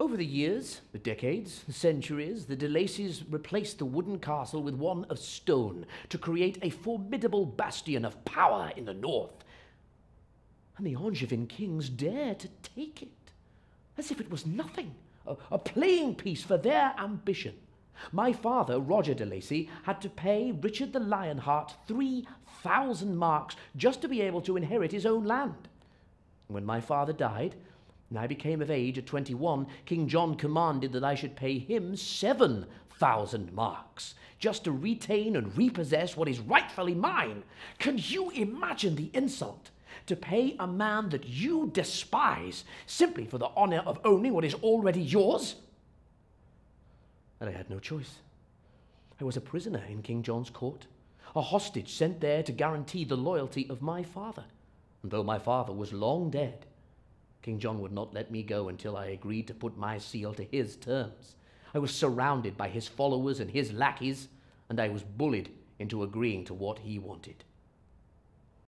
Over the years, the decades, the centuries, the de Lacys replaced the wooden castle with one of stone to create a formidable bastion of power in the north. And the Angevin kings dare to take it, as if it was nothing, a, a playing piece for their ambition. My father, Roger de Lacy, had to pay Richard the Lionheart 3,000 marks just to be able to inherit his own land. When my father died, and I became of age at 21, King John commanded that I should pay him 7,000 marks just to retain and repossess what is rightfully mine. Can you imagine the insult? To pay a man that you despise simply for the honor of owning what is already yours? And I had no choice. I was a prisoner in King John's court, a hostage sent there to guarantee the loyalty of my father. And though my father was long dead, King John would not let me go until I agreed to put my seal to his terms. I was surrounded by his followers and his lackeys, and I was bullied into agreeing to what he wanted.